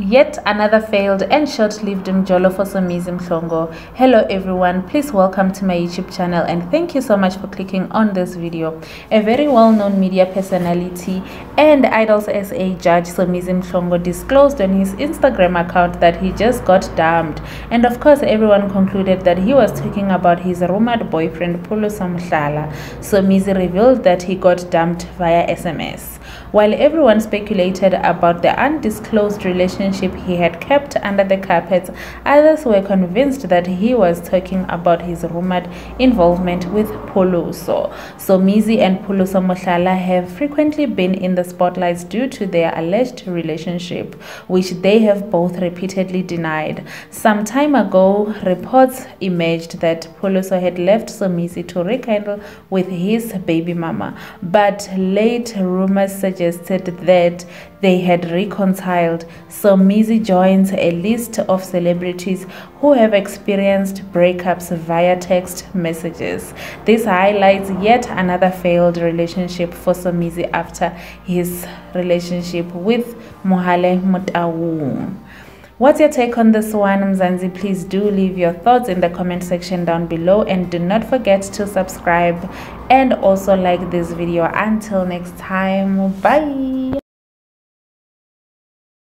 Yet another failed and short-lived Mjolo for Somizi Mhlongo. Hello everyone, please welcome to my YouTube channel and thank you so much for clicking on this video. A very well-known media personality and Idols SA judge Somizi Mhlongo disclosed on his Instagram account that he just got dumped and of course everyone concluded that he was talking about his rumored boyfriend Pholoso Mohlala. Somizi revealed that he got dumped via SMS. While everyone speculated about the undisclosed relationship he had kept under the carpet, others were convinced that he was talking about his rumored involvement with Pholoso. Somizi and Pholoso Mohlala have frequently been in the spotlights due to their alleged relationship, which they have both repeatedly denied. Some time ago, reports emerged that Pholoso had left Somizi to rekindle with his baby mama, but late rumors suggested that they had reconciled. Somizi joins a list of celebrities who have experienced breakups via text messages. This highlights yet another failed relationship for Somizi after his relationship with Mohale Motau. What's your take on this one, Mzansi? Please do leave your thoughts in the comment section down below and do not forget to subscribe and also like this video. Until next time, bye.